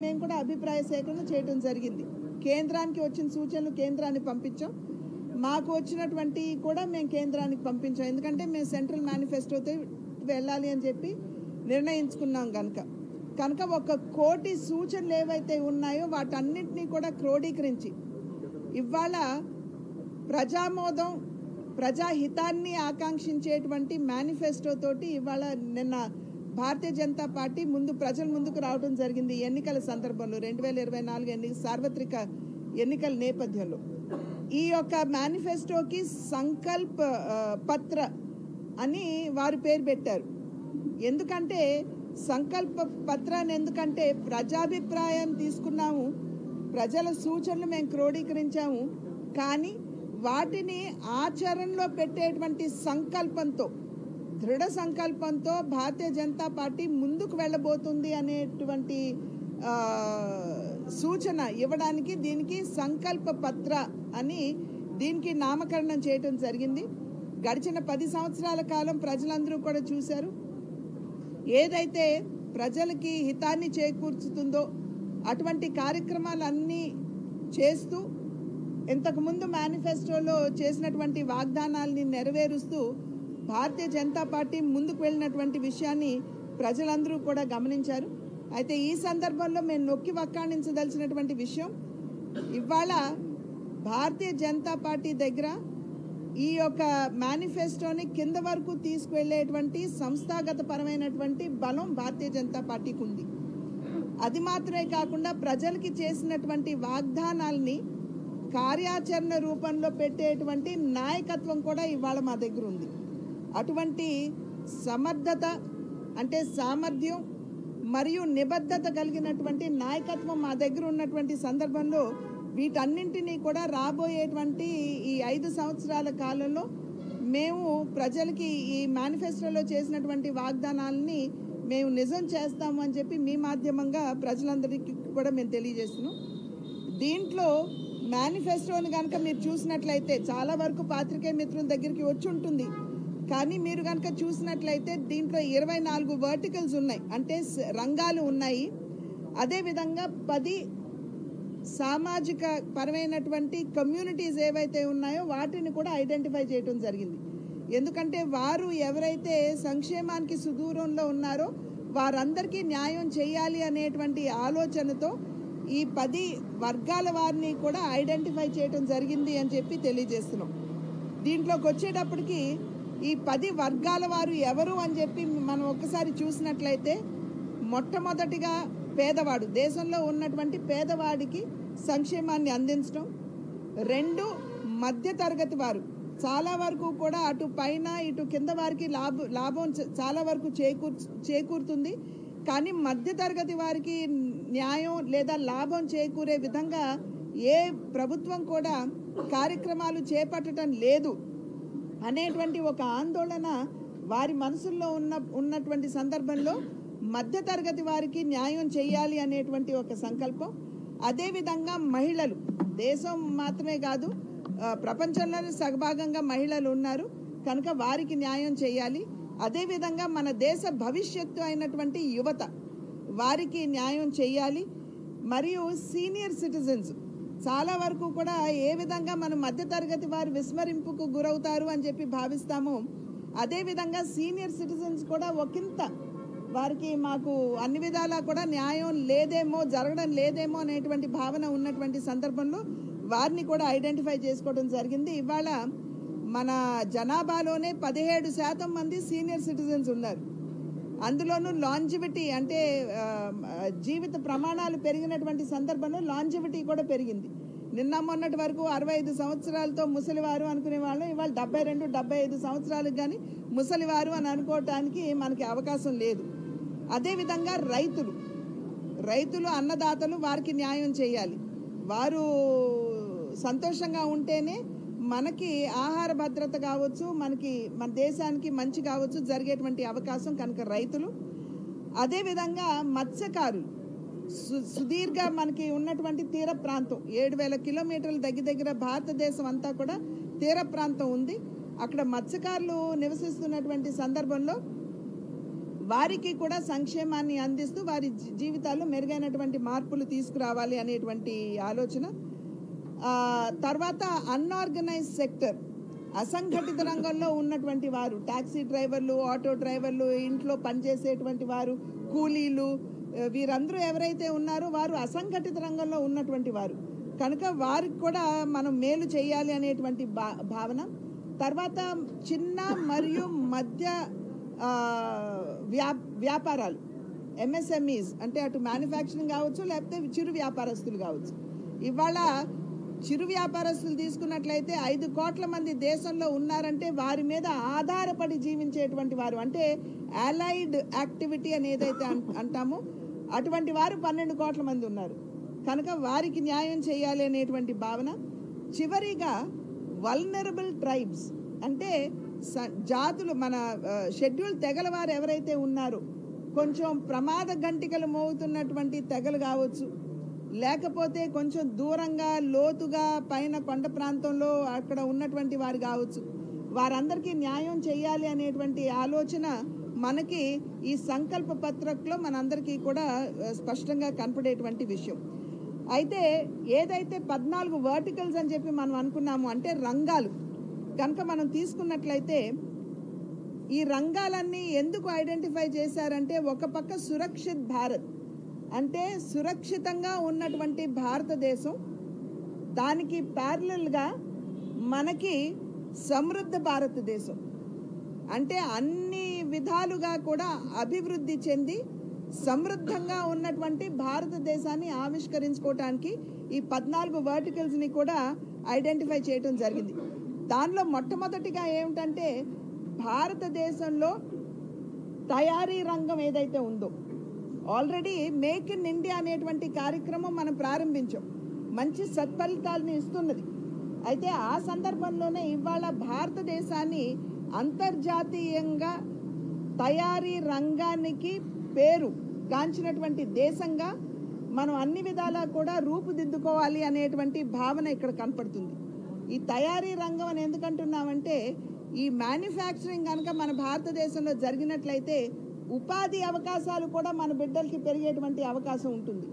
మేము కూడా అభిప్రాయ సేకరణ చేయడం జరిగింది. కేంద్రానికి వచ్చిన సూచనలు కేంద్రానికి పంపించాం. మాకు వచ్చినటువంటి కూడా మేము కేంద్రానికి పంపించాం. ఎందుకంటే మేము సెంట్రల్ మేనిఫెస్టోతో వెళ్ళాలి అని చెప్పి నిర్ణయించుకున్నాం కనుక కనుక ఒక కోటి సూచనలు ఏవైతే ఉన్నాయో వాటన్నిటినీ కూడా క్రోడీకరించి ఇవాళ ప్రజామోదం ప్రజాహితాన్ని ఆకాంక్షించేటువంటి మేనిఫెస్టో తోటి ఇవాళ నిన్న భారతీయ జనతా పార్టీ ముందు ప్రజల ముందుకు రావడం జరిగింది ఎన్నికల సందర్భంలో రెండు వేల ఇరవై నాలుగు ఎన్ని సార్వత్రిక ఎన్నికల నేపథ్యంలో. ఈ యొక్క మేనిఫెస్టోకి సంకల్ప్ పత్ర అని వారు పేరు పెట్టారు. ఎందుకంటే సంకల్ప పత్రాన్ని ఎందుకంటే ప్రజాభిప్రాయం తీసుకున్నాము ప్రజల సూచనలు మేము క్రోడీకరించాము కానీ వాటిని ఆచరణలో పెట్టేటువంటి సంకల్పంతో దృఢ సంకల్పంతో భారతీయ జనతా పార్టీ ముందుకు వెళ్ళబోతుంది అనేటువంటి సూచన ఇవ్వడానికి దీనికి సంకల్ప పత్ర అని దీనికి నామకరణం చేయటం జరిగింది. గడిచిన పది సంవత్సరాల కాలం ప్రజలందరూ కూడా చూశారు. ఏదైతే ప్రజలకి హితాన్ని చేకూర్చుతుందో అటువంటి కార్యక్రమాలన్నీ చేస్తూ ఇంతకుముందు మేనిఫెస్టోలో చేసినటువంటి వాగ్దానాల్ని నెరవేరుస్తూ భారతీయ జనతా పార్టీ ముందుకు వెళ్ళినటువంటి విషయాన్ని ప్రజలందరూ కూడా గమనించారు. అయితే ఈ సందర్భంలో మేము నొక్కి వక్కాణించదలిచినటువంటి విషయం ఇవాళ భారతీయ జనతా పార్టీ దగ్గర ఈ యొక్క మేనిఫెస్టోని కింద వరకు తీసుకువెళ్ళేటువంటి సంస్థాగత పరమైనటువంటి బలం భారతీయ జనతా పార్టీకి ఉంది. అది మాత్రమే కాకుండా ప్రజలకి చేసినటువంటి వాగ్దానాల్ని కార్యాచరణ రూపంలో పెట్టేటువంటి నాయకత్వం కూడా ఇవాళ మా దగ్గర ఉంది. అటువంటి సమర్థత అంటే సామర్థ్యం మరియు నిబద్ధత కలిగినటువంటి నాయకత్వం మా దగ్గర ఉన్నటువంటి సందర్భంలో వీటన్నింటినీ కూడా రాబోయేటువంటి ఈ ఐదు సంవత్సరాల కాలంలో మేము ప్రజలకి ఈ మేనిఫెస్టోలో చేసినటువంటి వాగ్దానాలని మేము నిజం చేస్తాము అని చెప్పి మీ మాధ్యమంగా ప్రజలందరికీ కూడా మేము తెలియజేస్తున్నాం. దీంట్లో మేనిఫెస్టోని కనుక మీరు చూసినట్లయితే చాలా వరకు పాత్రికేయ మిత్రుల దగ్గరికి వచ్చి ఉంటుంది. కానీ మీరు కనుక చూసినట్లయితే దీంట్లో ఇరవై నాలుగు వర్టికల్స్ ఉన్నాయి. అంటే రంగాలు ఉన్నాయి. అదేవిధంగా పది సామాజిక పరమైనటువంటి కమ్యూనిటీస్ ఏవైతే ఉన్నాయో వాటిని కూడా ఐడెంటిఫై చేయడం జరిగింది. ఎందుకంటే వారు ఎవరైతే సంక్షేమానికి సుదూరంలో ఉన్నారో వారందరికీ న్యాయం చేయాలి అనేటువంటి ఆలోచనతో ఈ పది వర్గాల వారిని కూడా ఐడెంటిఫై చేయడం జరిగింది అని చెప్పి తెలియజేస్తున్నాం. దీంట్లోకి వచ్చేటప్పటికి ఈ పది వర్గాల వారు ఎవరు అని చెప్పి మనం ఒక్కసారి చూసినట్లయితే మొట్టమొదటిగా పేదవాడు దేశంలో ఉన్నటువంటి పేదవాడికి సంక్షేమాన్ని అందించడం. రెండు మధ్యతరగతి వారు చాలా వరకు కూడా అటు పైన ఇటు కింద వారికి లాభ లాభం చాలా వరకు చేకూర్ చేకూరుతుంది. కానీ మధ్యతరగతి వారికి న్యాయం లేదా లాభం చేకూరే విధంగా ఏ ప్రభుత్వం కూడా కార్యక్రమాలు చేపట్టడం లేదు. అనేటువంటి ఒక ఆందోళన వారి మనసుల్లో ఉన్న ఉన్నటువంటి సందర్భంలో మధ్యతరగతి వారికి న్యాయం చేయాలి అనేటువంటి ఒక సంకల్పం. అదేవిధంగా మహిళలు దేశం మాత్రమే కాదు ప్రపంచంలోనే సగభాగంగా మహిళలు ఉన్నారు. కనుక వారికి న్యాయం చేయాలి. అదేవిధంగా మన దేశ భవిష్యత్తు అయినటువంటి యువత వారికి న్యాయం చేయాలి. మరియు సీనియర్ సిటిజన్స్ చాలా వరకు కూడా ఏ విధంగా మనం మధ్యతరగతి వారు విస్మరింపుకు గురవుతారు అని చెప్పి భావిస్తామో అదేవిధంగా సీనియర్ సిటిజన్స్ కూడా ఒకంత వారికి మాకు అన్ని విధాలా కూడా న్యాయం లేదేమో జరగడం లేదేమో అనేటువంటి భావన ఉన్నటువంటి సందర్భంలో వారిని కూడా ఐడెంటిఫై చేసుకోవడం జరిగింది. ఇవాళ మన జనాభాలోనే పదిహేడు శాతం మంది సీనియర్ సిటిజన్స్ ఉన్నారు. అందులోనూ లాంజివిటీ అంటే జీవిత ప్రమాణాలు పెరిగినటువంటి సందర్భంలో లాంజివిటీ కూడా పెరిగింది. నిన్న మొన్నటి వరకు అరవై ఐదు సంవత్సరాలతో ముసలివారు అనుకునే వాళ్ళు ఇవాళ డెబ్బై రెండు డెబ్బై ఐదు సంవత్సరాలకు కానీ ముసలివారు అని అనుకోవటానికి మనకి అవకాశం లేదు. అదేవిధంగా రైతులు రైతులు అన్నదాతలు వారికి న్యాయం చేయాలి. వారు సంతోషంగా ఉంటేనే మనకి ఆహార భద్రత కావచ్చు మనకి మన దేశానికి మంచి కావచ్చు జరిగేటువంటి అవకాశం కనుక రైతులు. అదేవిధంగా మత్స్యకారులు. సు- సుదీర్ఘ మనకి ఉన్నటువంటి తీర ప్రాంతం. ఏడు వేల కిలోమీటర్ల దగ్గర దగ్గర భారతదేశం అంతా కూడా తీర ప్రాంతం ఉంది. అక్కడ మత్స్యకారులు నివసిస్తున్నటువంటి సందర్భంలో వారికి కూడా సంక్షేమాన్ని అందిస్తూ వారి జీవితాల్లో మెరుగైనటువంటి మార్పులు తీసుకురావాలి అనేటువంటి ఆలోచన. తర్వాత అన్ఆర్గనైజ్ సెక్టర్ అసంఘటిత రంగంలో ఉన్నటువంటి వారు టాక్సీ డ్రైవర్లు ఆటో డ్రైవర్లు ఇంట్లో పనిచేసేటువంటి వారు కూలీలు వీరందరూ ఎవరైతే ఉన్నారో వారు అసంఘటిత రంగంలో ఉన్నటువంటి వారు. కనుక వారికి కూడా మనం మేలు చేయాలి అనేటువంటి భా భావన. తర్వాత చిన్న మరియు మధ్య వ్యా వ్యాపారాలు ఎంఎస్ఎంఈస్ అంటే అటు మ్యానుఫ్యాక్చరింగ్ కావచ్చు లేకపోతే చిరు వ్యాపారస్తులు కావచ్చు. ఇవాళ చిరు వ్యాపారస్తులు తీసుకున్నట్లయితే ఐదు కోట్ల మంది దేశంలో ఉన్నారంటే వారి మీద ఆధారపడి జీవించేటువంటి వారు అంటే అలైడ్ యాక్టివిటీ అని ఏదైతే అంటామో అటువంటి వారు పన్నెండు కోట్ల మంది ఉన్నారు. కనుక వారికి న్యాయం చేయాలి అనేటువంటి భావన. చివరిగా వల్నరబుల్ ట్రైబ్స్ అంటే స- జాతులు మన షెడ్యూల్ తెగల వారు ఎవరైతే ఉన్నారో కొంచెం ప్రమాద గంటికలు మోగుతున్నటువంటి తెగలు కావచ్చు లేకపోతే కొంచెం దూరంగా లోతుగా పైన కొండ ప్రాంతంలో అక్కడ ఉన్నటువంటి వారు కావచ్చు. వారందరికీ న్యాయం చేయాలి అనేటువంటి ఆలోచన మనకి ఈ సంకల్ప పత్రికలో మనందరికీ కూడా స్పష్టంగా కనపడేటువంటి విషయం. అయితే ఏదైతే పద్నాలుగు వర్టికల్స్ అని చెప్పి మనం అనుకున్నాము అంటే రంగాలు. కనుక మనం తీసుకున్నట్లయితే ఈ రంగాలన్నీ ఎందుకు ఐడెంటిఫై చేశారంటే ఒక పక్క సురక్షిత్ భారత్. అంటే సురక్షితంగా ఉన్నటువంటి భారతదేశం దానికి ప్యారలల్గా మనకి సమృద్ధ భారతదేశం. అంటే అన్ని విధాలుగా కూడా అభివృద్ధి చెంది సమృద్ధంగా ఉన్నటువంటి భారతదేశాన్ని ఆవిష్కరించుకోవటానికి ఈ పద్నాలుగు వర్టికల్స్ని కూడా ఐడెంటిఫై చేయడం జరిగింది. దానిలో మొట్టమొదటిగా ఏమిటంటే భారతదేశంలో తయారీ రంగం ఏదైతే ఉందో ఆల్రెడీ మేక్ ఇన్ ఇండియా అనేటువంటి కార్యక్రమం మనం ప్రారంభించాం. మంచి సత్ఫలితాలను ఇస్తున్నది. అయితే ఆ సందర్భంలోనే ఇవాళ భారతదేశాన్ని అంతర్జాతీయంగా తయారీ రంగానికి పేరు గాంచినటువంటి దేశంగా మనం అన్ని విధాలా కూడా రూపుదిద్దుకోవాలి అనేటువంటి భావన ఇక్కడ కనపడుతుంది. ఈ తయారీ రంగం అని ఎందుకంటున్నామంటే ఈ మ్యానుఫ్యాక్చరింగ్ కనుక మన భారతదేశంలో జరిగినట్లయితే ఉపాధి అవకాశాలు కూడా మన బిడ్డలకి పెరిగేటువంటి అవకాశం ఉంటుంది.